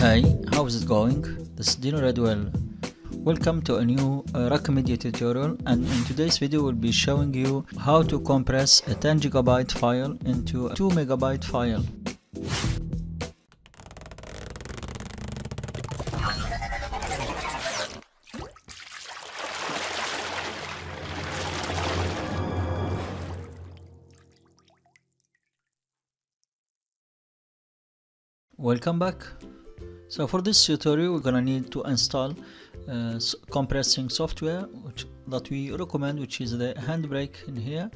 Hi, how is it going? This is Dino Redwell. Welcome to a new uh, Raqmedia tutorial and in today's video we'll be showing you how to compress a 10 gigabyte file into a 2 megabyte file. Welcome back. So for this tutorial we're gonna need to install uh, compressing software which that we recommend which is the handbrake in here.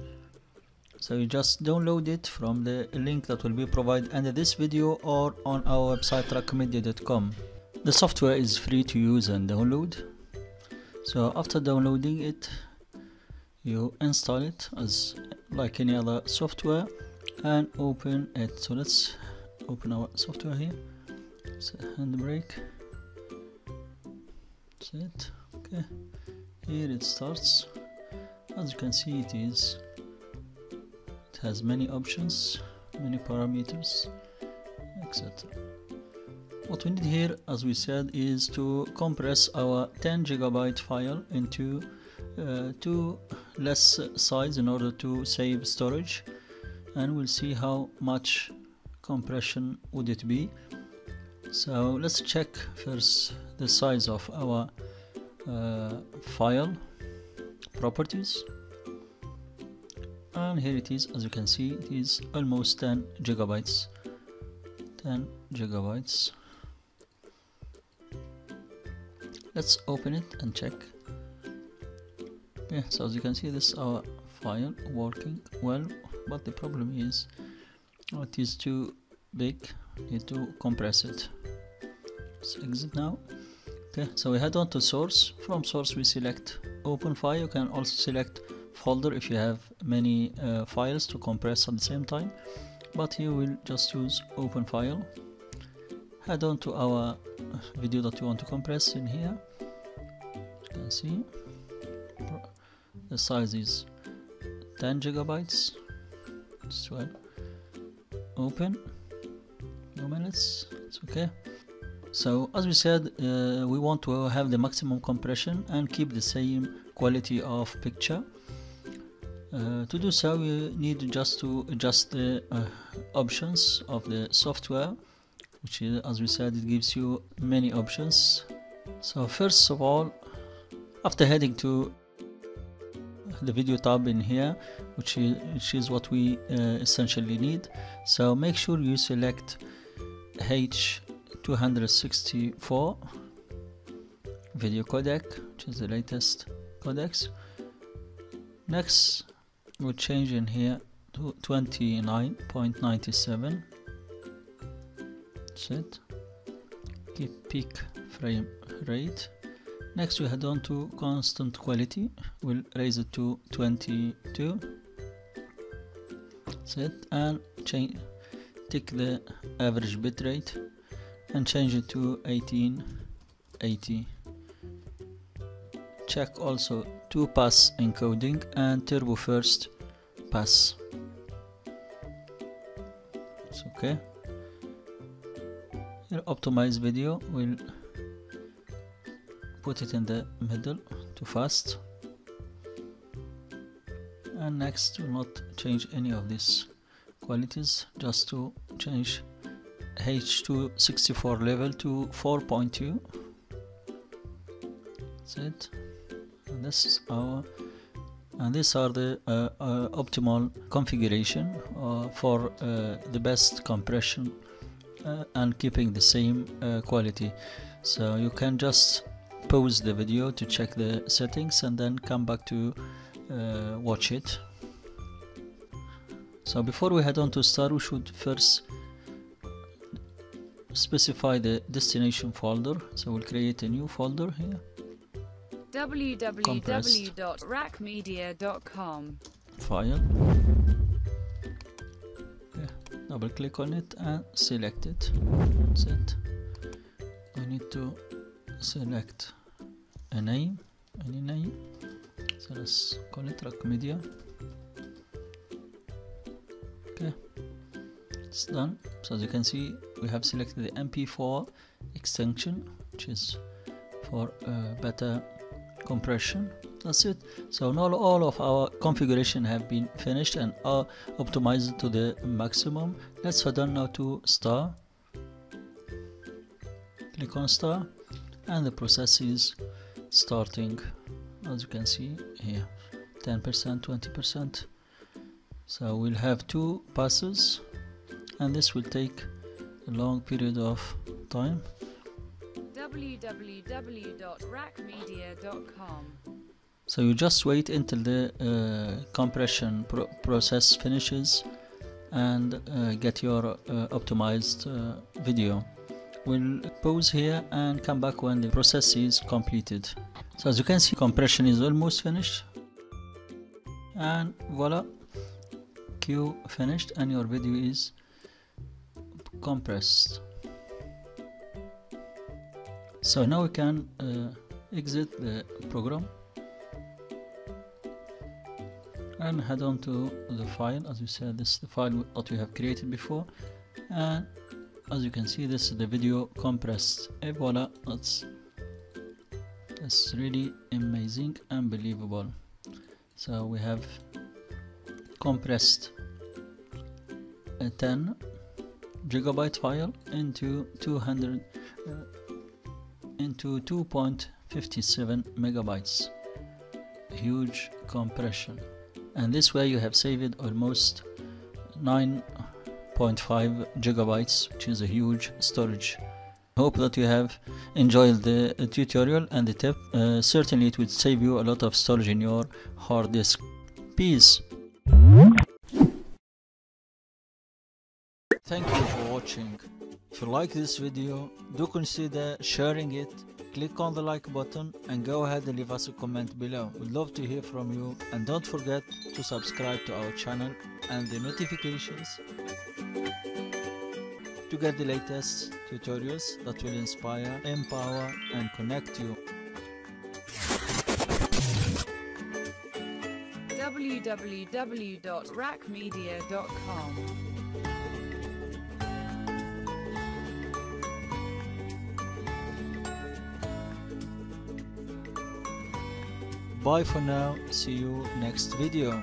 So you just download it from the link that will be provided under this video or on our website raqmedia.com the software is free to use and download. So after downloading it you install it as like any other software and open it. So let's open our software here. So handbrake that's it okay. Here it starts. As you can see it is it has many options many parameters etc what we need here as we said is to compress our 10 gigabyte file into uh, two less size in order to save storage. And we'll see how much compression would it be? So let's check first the size of our uh, file properties. And here it is. As you can see it is almost 10 gigabytes. 10 gigabytes. Let's open it and check. Yeah so as you can see this is our file working well but the problem is it is too big. Need to compress it let's exit now. Okay so we head on to source. From source we select open file. You can also select folder if you have many uh, files to compress at the same time. But here we'll just use open file. Head on to our video that you want to compress in here. You can see? The size is 10 gigabytes. It's well open. No minutes. It's okay. So as we said uh, we want to have the maximum compression and keep the same quality of picture. Uh, to do so we need just to adjust the uh, options of the software which is, as we said it gives you many options. So first of all after heading to the video tab in here which is, which is what we uh, essentially need. So make sure you select H264 video codec which is the latest codecs. Next we'll change in here to 29.97 set keep peak frame rate next we head on to constant quality. We'll raise it to 22 set and change take the average bitrate and change it to 1880 check also two pass encoding and turbo first pass. It's okay. Here optimize video. Will put it in the middle to fast. And next will not change any of these qualities just to change H264 level to 4.2 that's it. And this is our and these are the uh, uh, optimal configuration uh, for uh, the best compression uh, and keeping the same uh, quality. So you can just pause the video to check the settings and then come back to uh, watch it. So before we head on to start we should first specify the destination folder. So we'll create a new folder here. www.raqmedia.com file. Yeah, double click on it and select it. That's it. I need to select a name any name. So let's call it rack media. Okay, it's done. So as you can see we have selected the mp4 extension which is for uh, better compression. That's it. So now all of our configuration have been finished and are optimized to the maximum. Let's head on now to star. Click on star and the process is starting as you can see here 10% 20% so we'll have two passes and this will take a long period of time. Www.raqmedia.com so you just wait until the uh, compression pro process finishes and uh, get your uh, optimized uh, video we'll pause here and come back when the process is completed. So as you can see compression is almost finished. And voila queue finished and your video is compressed. So now we can uh, exit the program and head on to the file. As we said this is the file that we have created before. And as you can see this is the video compressed. And voila that's that's really amazing unbelievable. So we have compressed a 10 gigabyte file into 200 uh, into 2.57 megabytes. Huge compression. And this way you have saved almost 9 0.5 gigabytes which is a huge storage. Hope that you have enjoyed the uh, tutorial and the tip. Uh, certainly it would save you a lot of storage in your hard disk. Peace. Thank you for watching. If you like this video do consider sharing it. Click on the like button and go ahead and leave us a comment below. We'd love to hear from you. And don't forget to subscribe to our channel and the notifications to get the latest tutorials that will inspire, empower and connect you. www.raqmedia.com Bye for now, see you next video.